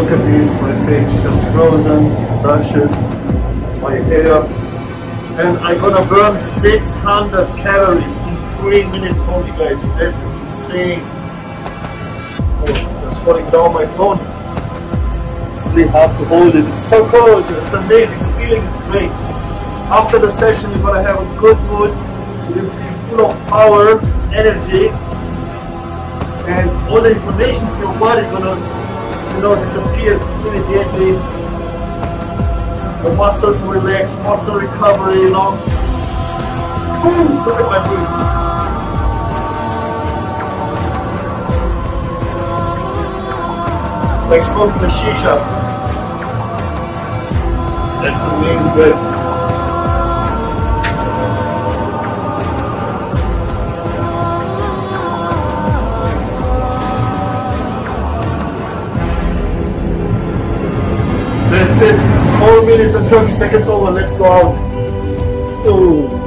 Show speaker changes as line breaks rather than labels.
Look at this, my face got frozen, rashes, my hair. And I'm gonna burn 600 calories in 3 minutes only guys. That's insane. Oh, just falling down my phone. It's really hard to hold it. It's so cold. It's amazing. The feeling is great. After the session, you're gonna have a good mood. You'll feel full of power, energy, and all the inflammations in your body gonna, know, disappear immediately. The muscles relax, muscle recovery, you know. Ooh, look at my breathing. like smoking a shisha. That's amazing, guys. Four minutes and 30 seconds over. Let's go out. Oh.